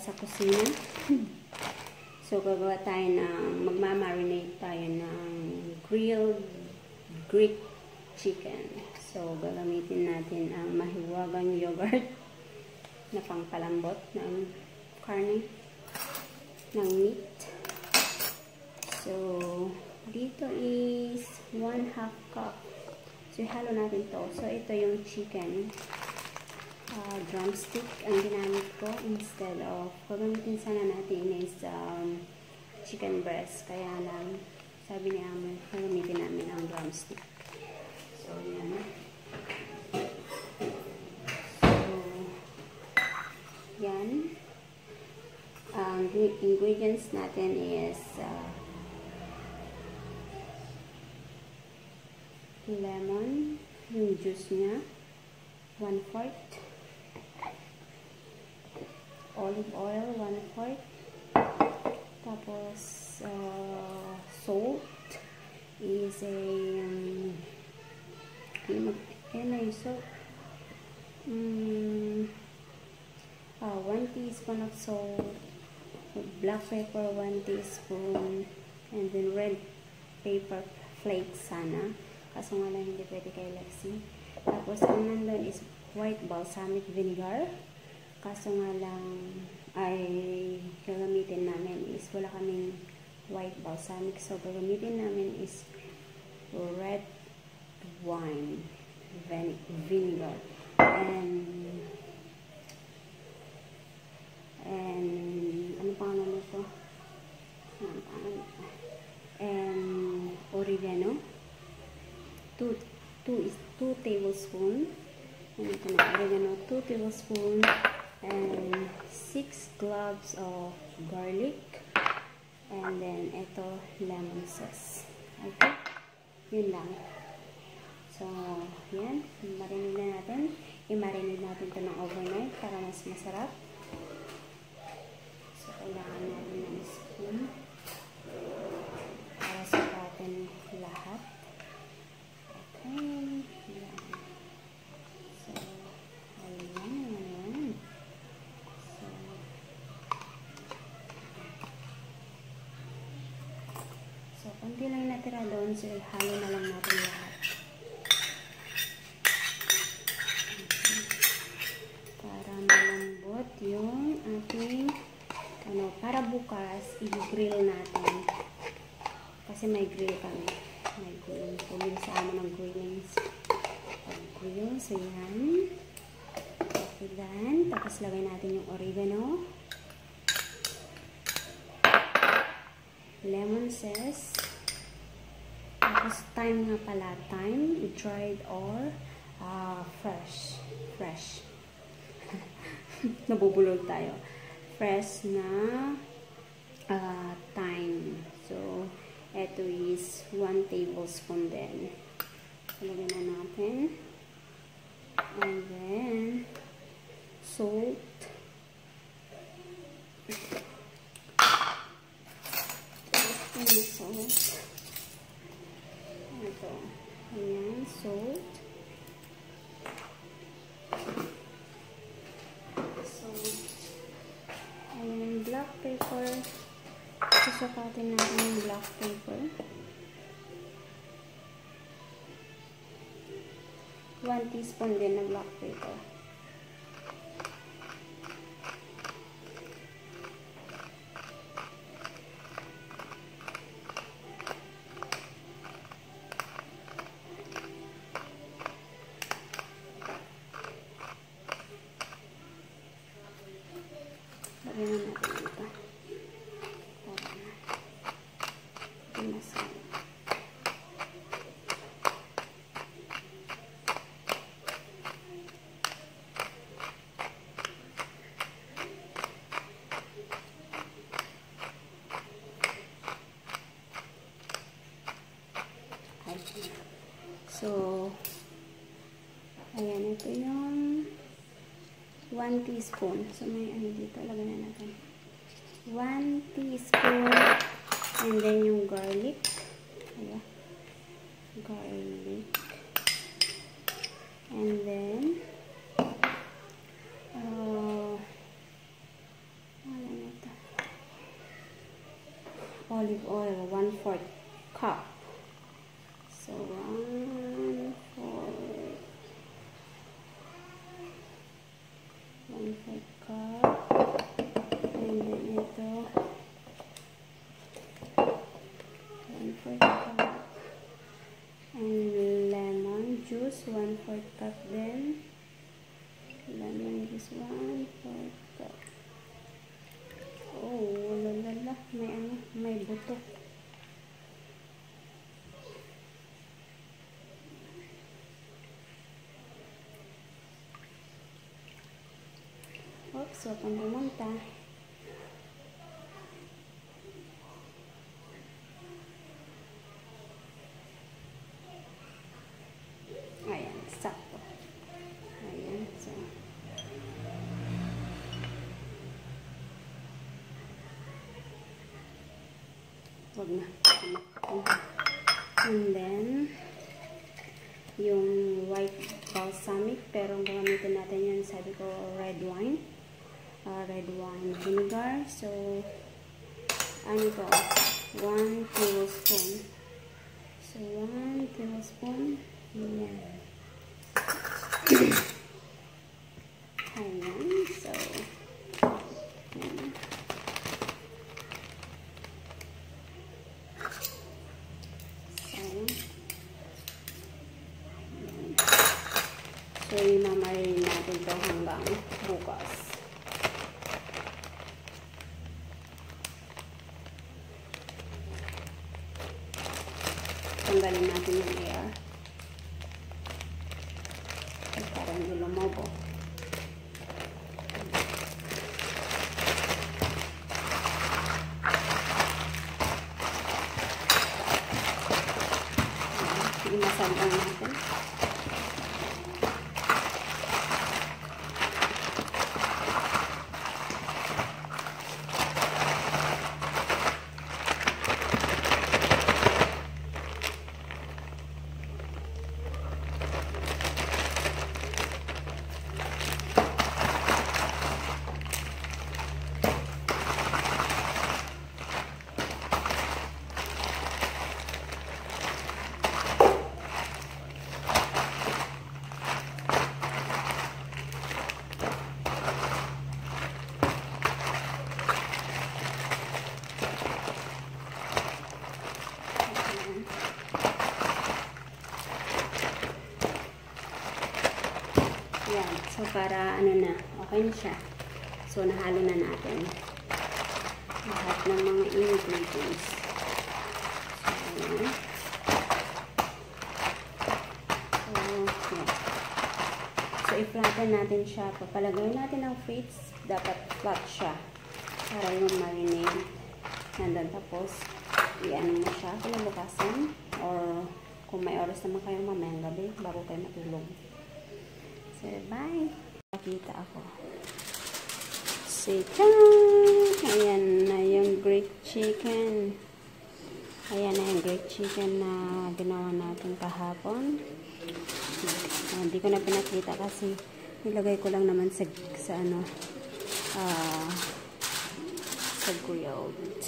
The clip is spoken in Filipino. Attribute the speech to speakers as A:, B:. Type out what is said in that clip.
A: sa kusina. So, gagawa tayo ng, magmamarinate tayo ng grilled Greek chicken. So, gagamitin natin ang mahiwagang yogurt na pangpalambot ng karne, ng meat. So, dito is 1 half cup. So, halo natin to. So, ito yung chicken uh, drumstick ang ginamit ko instead of gagamitin sana natin is um, chicken breast. Kaya lang sabi ni Amo gagamitin namin ang drumstick. So yan so yan. Ang ingredients natin is uh, lemon yung juice niya 1 fourth olive oil, 1 fourth. Tapos, uh, salt is a, um, ano na yung salt? Um, uh, 1 teaspoon of salt, black pepper, 1 teaspoon, and then red pepper flakes sana. Kaso nga lang hindi pwede kay Lexi. Tapos, ang nandun is white balsamic vinegar. Kaso nga lang ay gagamitin namin is wala kaming white balsamic. So, gagamitin namin is red wine vinegar. And and ano pa naman ito? Ano pa nito? And oregano. 2 2 is 2 tablespoon. And na oregano 2 tablespoon and 6 cloves of garlic. And then ito lemon sauce. Okay? Yun lang. So yan. Marinate na natin. I-marinate natin ito ng overnight para mas masarap. So kailangan natin ng spoon para sukatin lahat okay yan so ayan So, konti lang natira doon. So, halo na lang natin lahat. Para malambot yung ating ano, para bukas, i-grill natin. Kasi may grill kami. May grill. Pumili sa amin ng grillings. Pag-grill. So, yan. Okay, then. Tapos, lagay natin yung oregano. lemon zest. Tapos time nga pala, time, dried or uh, fresh. Fresh. Nabubulol tayo. Fresh na uh, thyme. So, ito is 1 tablespoon din. Lagyan na natin. And then, salt. yung salt. Ito. Salt. So, ayan, black pepper. Susukatin natin yung black pepper. 1 teaspoon din na black pepper. So, ayan, ito yung 1 teaspoon. So, may ano dito, lagyan na natin. 1 teaspoon and then yung garlic. Ayan. Garlic. And then, uh, ano olive oil, 1 fourth cup. 1 4 cup. And then ito, 1 4 cup. And lemon juice, 1 4 cup din. Lemon juice, 1 4 cup. Oh, lalala. May ano, may buto. Huwag kang pumunta. Ayan, sakto. Ayan, so. Huwag na. And then, yung white balsamic, pero ang gagamitin natin yan, sabi ko, red wine. Uh, red wine vinegar. So, ano to? 1 tablespoon. So, 1 tablespoon. Ayan. Ayan. So, ayan. Ayan. So, imamarin natin to hanggang bukas. Air. Ay, para hindi lumobo. Ayan, Inasal lang natin. Ayan. Yan. So, para ano na, okay na siya. So, nahalo na natin. Lahat ng mga ingredients. So, ayan. I-flatten natin siya. Papalagay natin ang fritz. Dapat flat siya. Para yung marinade. Nandun tapos, i-ano mo siya. Kinabukasan. Or, kung may oras naman kayo mamayang gabi, bago kayo matulog. So, bye! Pakita ako. Say, Ayan na yung Greek chicken. Ayan na yung Greek chicken na ginawa natin kahapon. Ah, Hindi ko na pinakita kasi nilagay ko lang naman sa, sa ano, ah, sa grilled.